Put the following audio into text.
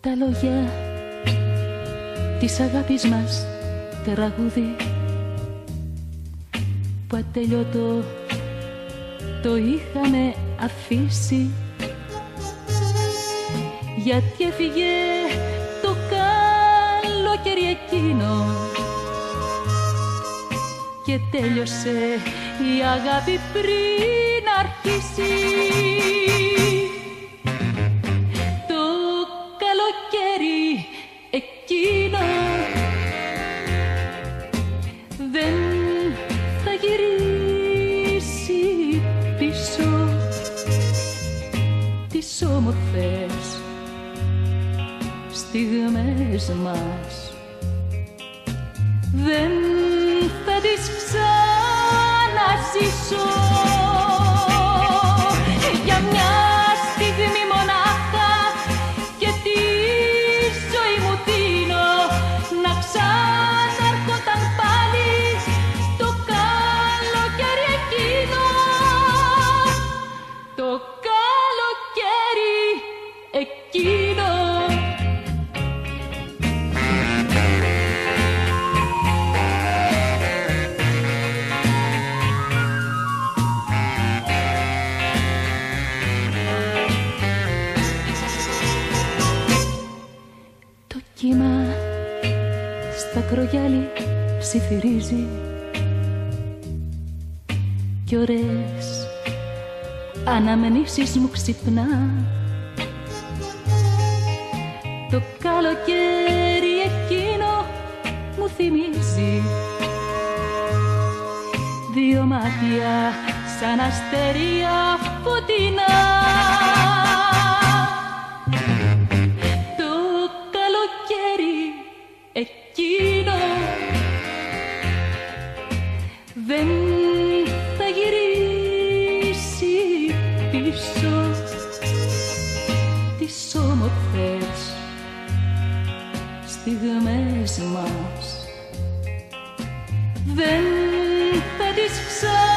Τα λόγια της αγάπης μας τραγούδι που ατελειώτο το είχαμε αφήσει. Γιατί έφυγε το καλοκαίρι εκείνο και τέλειωσε η αγάπη πριν αρχίσει. Το καλοκαίρι εκείνο δεν θα γυρίσει πίσω τις όμορφες στιγμές μας δεν θα τις ξαναζήσω. Για μια στιγμή μονάχα και τη ζωή μου δίνω. Να ξαναρχόταν πάλι το καλοκαίρι εκείνο. Το καλοκαίρι εκείνο κύμα στα κρογιάλι ψιθυρίζει κι ωραίες αναμνήσεις μου ξυπνά. Το καλοκαίρι εκείνο μου θυμίζει δύο μάτια σαν αστέρια φωτεινά εκείνο δεν θα γυρίσει πίσω τις όμορφες στιγμές μας. Δεν θα τις ξαναζήσω